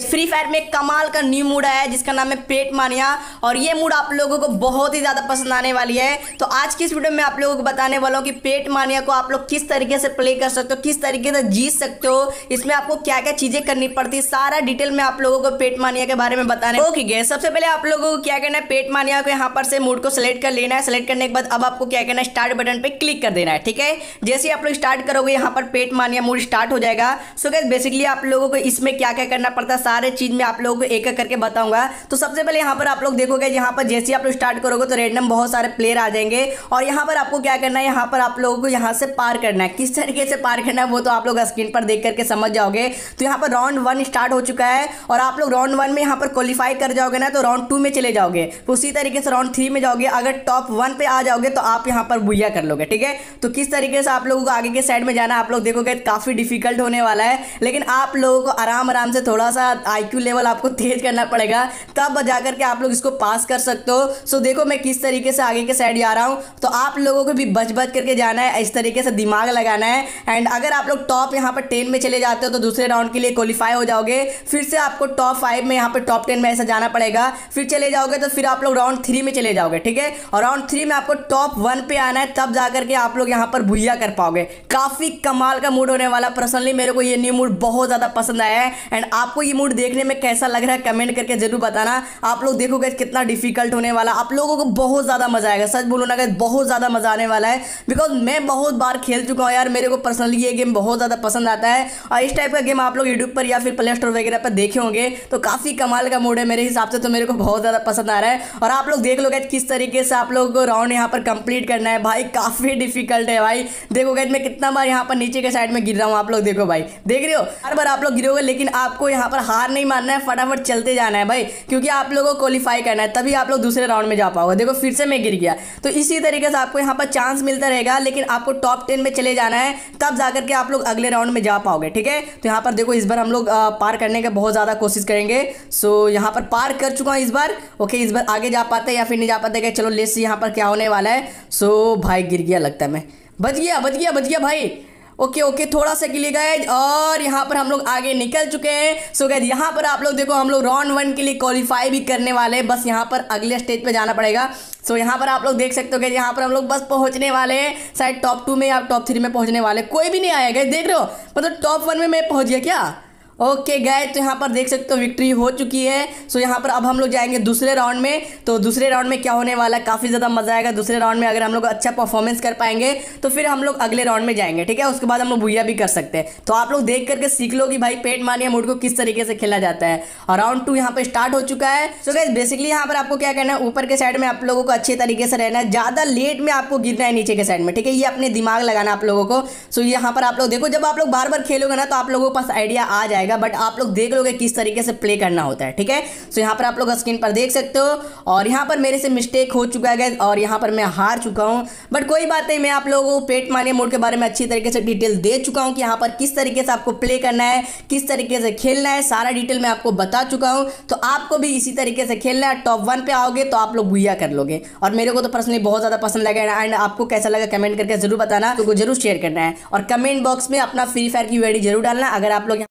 Free fire में कमाल का न्यू मूड आया है, जिसका नाम है पेट मानिया और ये मूड आप लोगों को बहुत ही ज़्यादा पसंद आने वाली है। तो आज की इस वीडियो में आप लोगों को बताने वाला हूँ कि पेट मानिया को आप लोग किस तरीके से प्ले कर सकते हो, किस तरीके से जीत सकते हो। इसमें आपको क्या क्या चीज़ें करनी पड़ती है, सारा डिटेल में आप लोगों को पेट मानिया के बारे में बताने। ओके गए सबसे पहले आप लोगों को क्या करना है पेट मानिया को यहाँ पर से मूड को सिलेक्ट कर लेना है। सिलेक्ट करने के बाद अब आपको क्या करना है स्टार्ट बटन पर क्लिक कर देना है, ठीक है? जैसे आप लोग स्टार्ट करोगे, यहाँ पर पेट मानिया मूड स्टार्ट हो जाएगा। सो गैस बेसिकली आप लोगों को इसमें क्या क्या करना पड़ता है सारे चीज़ में आप लोगों को एक एक करके बताऊँगा। तो सबसे पहले यहाँ पर आप लोग देखोगे, यहाँ पर जैसे आप लोग स्टार्ट करोगे तो रेंडम बहुत सारे प्लेयर आ जाएँगे। और यहाँ पर आपको क्या करना है, यहाँ पर आप लोगों को यहाँ से पार करना है। किस तरीके से पार करना है, वो तो आप लोग स्क्रीन पर देख करके समझ जाओगे। तो यहाँ पर राउंड वन स्टार्ट हो चुका है और आप लोग राउंड वन में यहाँ पर क्वालिफाई कर जाओगे ना तो राउंड टू में चले जाओगे। तो उसी तरीके से राउंड थ्री में जाओगे। अगर टॉप वन पे आ जाओगे तो आप यहाँ पर बुया कर लोगे, ठीक है? तो किस तरीके से आप लोगों को आगे के साइड में जाना आप लोग देखोगे, काफ़ी डिफ़िकल्ट होने वाला है। लेकिन आप लोगों को आराम आराम से थोड़ा सा आई लेवल आपको तेज करना पड़ेगा, तब जा करके आप लोग इसको पास कर सकते हो। सो देखो मैं किस तरीके से आगे के साइड जा रहा हूँ। तो आप लोगों को भी बच बच करके जाना है, इस तरीके से दिमाग लगाना है। एंड अगर आप लोग टॉप यहाँ पर टेन में चले जाते हो तो दूसरे राउंड के लिए क्वालिफाई हो जाओगे। फिर से आपको टॉप फाइव में यहाँ पर टॉप टेन में ऐसा जाना पड़ेगा। फिर चले जाओगे तो फिर आप लोग राउंड थ्री में चले जाओगे, ठीक है? और राउंड थ्री में आपको टॉप वन पे आना है, तब जाकर के आप लोग यहाँ पर भुया कर पाओगे। काफ़ी कमाल का मूड होने वाला। पर्सनली मेरे को ये न्यू मूड बहुत ज़्यादा पसंद आया है। एंड आपको ये मूड देखने में कैसा लग रहा है, कमेंट करके ज़रूर बताना। आप लोग देखोगे कितना डिफ़िकल्ट होने वाला। आप लोगों को बहुत ज़्यादा मज़ा आएगा। सच बोलो ना बहुत ज़्यादा मज़ा आने वाला है। बिकॉज़ मैं बहुत बार खेल चुका हूँ यार, मेरे को पर्सनली ये गेम बहुत ज़्यादा पसंद आता है। और इस टाइप का गेम आप लोग यूट्यूब पर या फिर प्ले स्टोर वगैरह पर देखे होंगे तो काफ़ी कमाल का मूड है मेरे हिसाब से तो मेरे को बहुत ज़्यादा पसंद आ रहा है। और आप लोग देख लोगे किस तरीके से आप लोगों को राउंड यहाँ पर कंप्लीट करना है। भाई, काफ़ी डिफ़िकल्ट है भाई। देखोगे मैं कितना बार यहाँ पर नीचे के साइड में गिर रहा हूँ, आप लोग देखो भाई। देख रहे हो? हर बार आप लोग गिरोगे, लेकिन आपको यहाँ पर हार नहीं मानना है, फटाफट चलते जाना है भाई, क्योंकि आप लोगों को क्वालिफाई करना है, तभी आप लोग दूसरे राउंड में जा पाओगे। देखो, फिर से मैं गिर गया। तो इसी तरीके से आपको यहाँ पर चांस मिलता रहेगा, लेकिन आपको टॉप टेन में चले जाना है, तब जाकर के आप लोग अगले राउंड में जा पाओगे, ठीक है? तो यहाँ पर देखो, इस बार हम लोग पार करने का बहुत ज़्यादा कोशिश करेंगे। सो यहाँ पर पार कर चुका हूँ इस बार। ओके इस बार आगे जा पाते या फिर नहीं जा पाते चलो लेस यहाँ पर क्या होने वाला है। सो भाई, गिर गया लगता है मैं। बच गया बच गया बच गया भाई। ओके ओके, थोड़ा सा के लिए गए और यहाँ पर हम लोग आगे निकल चुके हैं। सो गए यहाँ पर आप लोग देखो, हम लोग राउंड वन के लिए क्वालिफाई भी करने वाले हैं। बस यहाँ पर अगले स्टेज पे जाना पड़ेगा। सो यहाँ पर आप लोग देख सकते हो गए यहाँ पर हम लोग बस पहुँचने वाले हैं। शायद टॉप टू में या टॉप थ्री में पहुँचने वाले कोई भी नहीं आया गए देख रहे हो? मतलब टॉप वन में मैं पहुँच गया क्या? ओके गए तो यहाँ पर देख सकते हो विक्ट्री हो चुकी है। सो यहाँ पर अब हम लोग जाएँगे दूसरे राउंड में। तो दूसरे राउंड में क्या होने वाला है? काफ़ी ज़्यादा मज़ा आएगा। दूसरे राउंड में अगर हम लोग अच्छा परफॉर्मेंस कर पाएँगे तो फिर हम लोग अगले राउंड में जाएँगे, ठीक है? उसके बाद हम लोग भूया भी कर सकते हैं। तो आप लोग देख करके सीख लो कि भाई पेट मानिया मूड को किस तरीके से खेला जाता है। और राउंड टू यहाँ पर स्टार्ट हो चुका है। सो गैस बेसिकली यहाँ पर आपको क्या करना है? ऊपर के साइड में आप लोगों को अच्छे तरीके से रहना है। ज़्यादा लेट में आपको गिरना है नीचे के साइड में, ठीक है? ये अपने दिमाग लगाना आप लोगों को। सो यहाँ पर आप लोग देखो, जब आप लोग बार बार खेलोगे ना तो आप लोगों के पास आइडिया आ जाएगा। बट आप लोग देख लोगे किस तरीके से प्ले करना होता है, ठीक है? सो यहाँ पर आप लोग स्क्रीन पर देख सकते हो, और यहाँ पर मेरे से मिस्टेक हो चुका है और यहाँ पर मैं हार चुका हूँ। बट कोई बात नहीं, मैं आप लोगों को पेट मानिया मोड के बारे में अच्छी तरीके से डिटेल दे चुका हूँ कि यहाँ पर किस तरीके से आपको प्ले करना है, किस तरीके से खेलना है, सारा डिटेल मैं आपको बता चुका हूँ। तो आपको भी इसी तरीके से खेलना है टॉप वन पे आओगे तो आप लोग भूया कर लोगे। और मेरे को तो पर्सनली बहुत ज़्यादा पसंद लगा एंड आपको कैसा लगा कमेंट करके ज़रूर बताना तो ज़रूर शेयर करना है। और कमेंट बॉक्स में अपना फ्री फायर की वीडियो ज़रूर डालना, अगर आप लोग